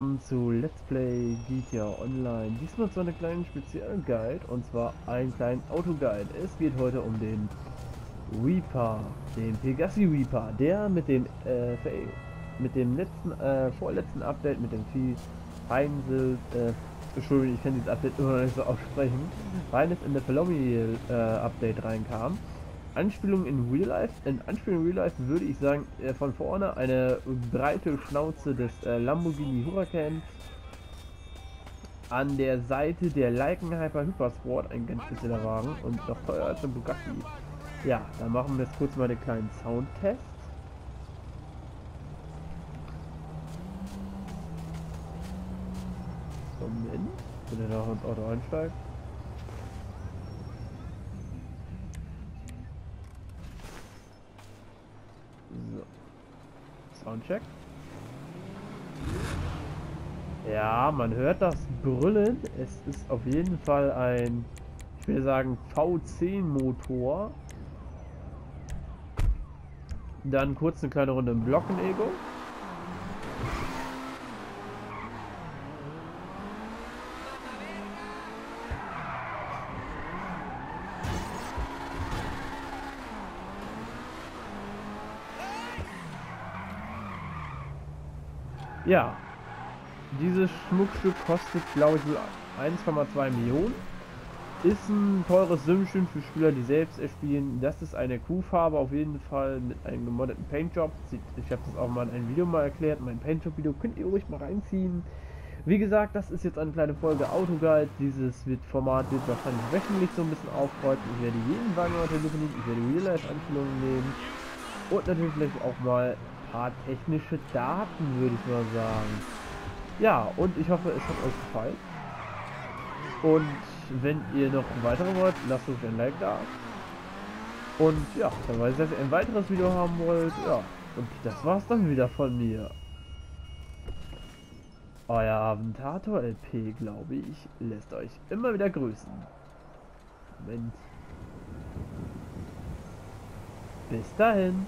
Willkommen zu Let's Play GTA Online. Diesmal zu einer kleinen Spezialguide und zwar einen kleinen Autoguide. Es geht heute um den Reaper, den Pegasi Reaper, der mit dem äh, mit dem letzten äh, vorletzten Update mit dem Vieh Heimsel, äh, Entschuldigung, ich kann dieses Update immer noch nicht so aussprechen, reines in der Pelomi äh, Update reinkam. Anspielung in Real Life. In Anspielung in Real Life würde ich sagen, äh, von vorne eine breite Schnauze des äh, Lamborghini Huracan. An der Seite der Lycan Hyper Hypersport, ein ganz spezieller Wagen und noch teuer als der Bugatti. Ja, dann machen wir jetzt kurz mal den kleinen Soundtest. Moment, wenn er noch ins Auto einsteigt. Soundcheck. Ja, man hört das Brüllen. Es ist auf jeden Fall ein, ich will sagen, V10 Motor. Dann kurz eine kleine Runde im Glockenego. Ja, dieses Schmuckstück kostet, glaube ich, 1,2 Millionen. Ist ein teures Sümmchen für Spieler, die selbst spielen. Das ist eine Kuhfarbe auf jeden Fall mit einem gemoddeten Paintjob. Ich habe das auch mal in einem Video mal erklärt. Mein Paintjob-Video könnt ihr ruhig mal reinziehen. Wie gesagt, das ist jetzt eine kleine Folge Autoguide. Dieses wird Format wird wahrscheinlich wöchentlich so ein bisschen aufkreuzen. Ich werde jeden Wagen heute definitiv, ich werde Real-Life-Anspielungen nehmen. Und natürlich vielleicht auch mal technische Daten, würde ich mal sagen. Ja, und ich hoffe, es hat euch gefallen. Und wenn ihr noch weitere wollt, lasst uns ein Like da. Und ja, dann weiß ich, dass ihr ein weiteres Video haben wollt. Ja, und das war's dann wieder von mir. Euer Aventator LP, glaube ich, lässt euch immer wieder grüßen. Moment. Bis dahin.